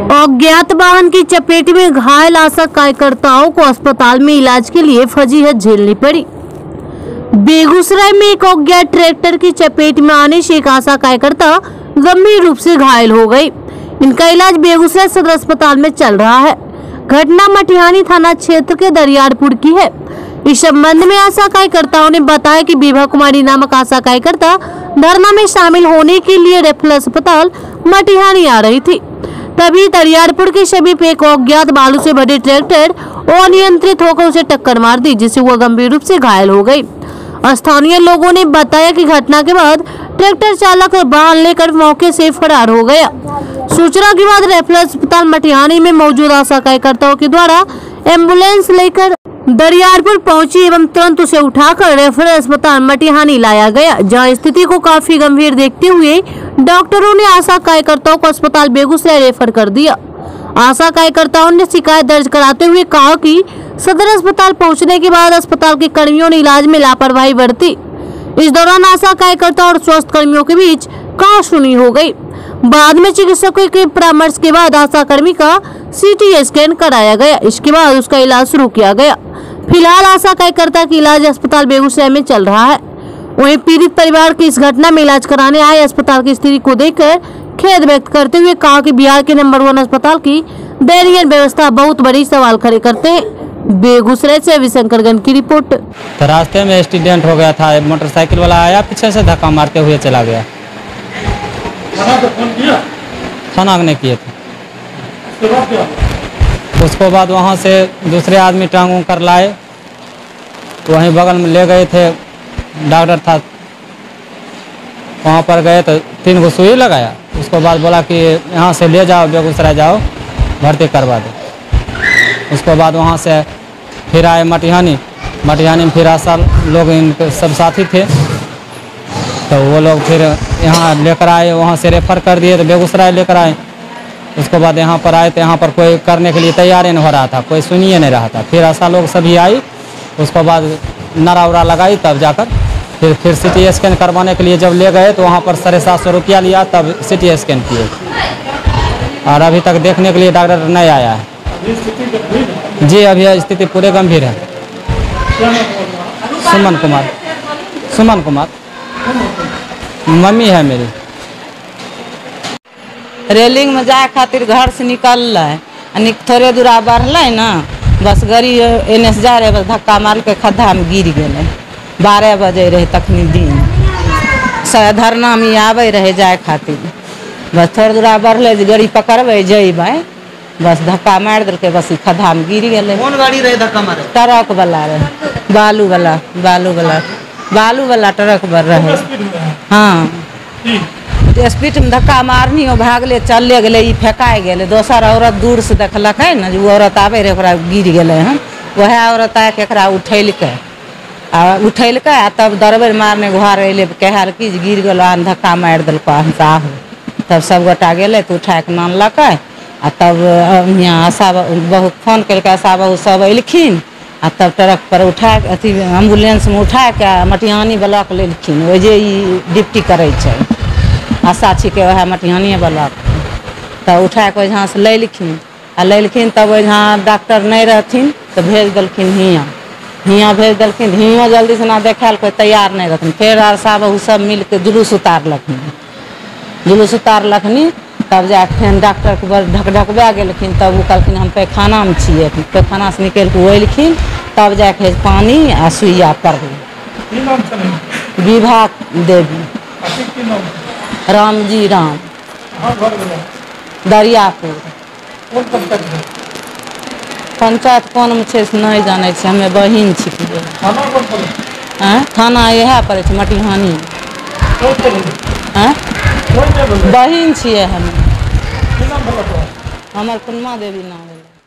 अज्ञात वाहन की चपेट में घायल आशा कार्यकर्ताओं को अस्पताल में इलाज के लिए फजीहत झेलनी पड़ी। बेगूसराय में एक अज्ञात ट्रैक्टर की चपेट में आने से एक आशा कार्यकर्ता गंभीर रूप से घायल हो गई। इनका इलाज बेगूसराय सदर अस्पताल में चल रहा है। घटना मटिहानी थाना क्षेत्र के दरियारपुर की है। इस संबंध में आशा कार्यकर्ताओं ने बताया कि विभा कुमारी नामक आशा कार्यकर्ता धरना में शामिल होने के लिए रेफरल अस्पताल मटिहानी आ रही थी। तभी दरियारपुर के समीप एक अज्ञात बालू से भरे ट्रैक्टर अनियंत्रित होकर उसे टक्कर मार दी, जिससे वह गंभीर रूप से घायल हो गई। स्थानीय लोगों ने बताया कि घटना के बाद ट्रैक्टर चालक वाहन लेकर मौके से फरार हो गया। सूचना के बाद रेफरल अस्पताल मटिहानी में मौजूद आशा कार्यकर्ताओं के द्वारा एंबुलेंस लेकर दरियारपुर पहुँची एवं तुरंत उसे उठाकर रेफरल अस्पताल मटिहानी लाया गया, जहाँ स्थिति को काफ़ी गंभीर देखते हुए डॉक्टरों ने आशा कार्यकर्ताओं को अस्पताल बेगूसराय रेफर कर दिया। आशा कार्यकर्ताओं ने शिकायत दर्ज कराते हुए कहा कि सदर अस्पताल पहुँचने के बाद अस्पताल के कर्मियों ने इलाज में लापरवाही बरती। इस दौरान आशा कार्यकर्ता और स्वास्थ्य कर्मियों के बीच कहासुनी हो गई। बाद में चिकित्सकों के परामर्श के बाद आशा कर्मी का सीटी स्कैन कराया गया। इसके बाद उसका इलाज शुरू किया गया। फ़िलहाल आशा कार्यकर्ता की इलाज अस्पताल बेगूसराय में चल रहा है। वहीं पीड़ित परिवार की इस घटना में इलाज कराने आए अस्पताल की स्थिति को देखकर खेद व्यक्त करते हुए कहा कि बिहार के नंबर वन अस्पताल की दयनीय व्यवस्था बहुत बड़ी सवाल खड़े करते हैं। बेगूसराय से रविशंकर गन की रिपोर्ट। तो रास्ते में एक्सीडेंट हो गया था मोटरसाइकिल वाला आया पीछे से धक्का मारते हुए चला गया। थाना पे फ़ोन किया? थाना ने किए थे। उसके बाद वहाँ से दूसरे आदमी टांग उंग कर लाए। तो वहीं बगल में ले गए थे। डॉक्टर था। वहाँ पर गए तो तीन गो सुई लगाया। उसको बाद बोला कि यहाँ से ले जाओ, बेगूसराय जाओ, भर्ती करवा दो। उसके बाद वहाँ से फिर आए मटिहानी। मटिहानी में फिर आशा लोग इनके सब साथी थे। तो वो लोग फिर यहाँ लेकर आए, वहाँ से रेफर कर दिए तो बेगूसराय लेकर आए। उसके बाद यहाँ पर आए तो यहाँ पर कोई करने के लिए तैयार ही नहीं हो रहा था कोई सुनिए नहीं रहा था। फिर ऐसा लोग सभी आई उसके बाद नरा उरा लगाई तब जाकर फिर फिर सी टी स्कैन करवाने के लिए जब ले गए तो वहाँ पर साढ़े सात सौ रुपया लिया तब सी टी स्कैन किए। और अभी तक देखने के लिए डॉक्टर नहीं आया है। जी अभी स्थिति पूरे गंभीर है। सुमन कुमार। सुमन कुमार। मम्मी है मेरी। रेलिंग में जाए खातिर घर से निकल है थोड़े दूरा बढ़ल ना बस गाड़ी एने से जा रहे बस धक्का मार के खड्डा में गिर गए बारह बजे रहे तखनी दिन। धरना में आवे रहे जाए खातिर। बस थोड़े दूरा बढ़ले जे गाड़ी पकड़बै जेबै बस धक्का मारि देलकै बस खड्डा में गिर गेलै। कौन गाड़ी रहे धक्का मारे ट्रक वाला रहे। बालू वाला बालू वाला बालू वाला ट्रक पर रहे? हाँ। स्पीड में धक्का मारनी हो, भागले चलले गेले, ई फेंकाय गेले। दोसर औरत दूर से देखलक है ना, जे औरत आवे रहे गिर गेले हन वह औरत आके एकरा उठेलकै। आ उठेलकै, आ तब दरबर मारने घर अल कहल कि गिर गेलो आ धक्का मारि देलको साहब तब सब गोटा गेलै, तऽ उठा के नानलकै आ तब हियाँ आशा बहू फ़ोन केलकै, आशा बहू सब अयलखिन। आ तब ट्रक पर उठा अथी एंबुलेंस में उठा के मटिहानी ब्लॉक लेलखिन। ओहि जे ई ड्यूटी करै छै। आशा छिकै वएह मटिहानिए ब्लॉक तऽ उठा के ओहिठाँ से लैलखिन आ लैलखिन तब ओहिठाँ डॉक्टर नहीं रहथिन तऽ भेज देलखिन हियाँ। हियाँ भेज देलखिन हियाँ जल्दी से ना देखायल कोइ तैयार नहीं रहथिन। फेर आशा बहू सब मिल के जुलूस उतारलखिन। जुलूस उतारलखनी तब जाके फेन डॉक्टरके बड़ ढक ढकबा गेलखिन। तब ओ कहलखिन हम पैखानामे छियै। पैखाना से निकलि कऽ ओ अयलखिन तब जाके पानी आ सुइया पड़लै। की नाम चले विभा देवी। आखिर जी राम। दरियापुर। कौन पंचायत है पंचायत कोनमे छै नहि जानै छियै हमें बहिन थाना कौन पड़े छै मटिहानी। कौन कौन बहिन छियै हमें। हमर कुनमा देवी नाम। भेलै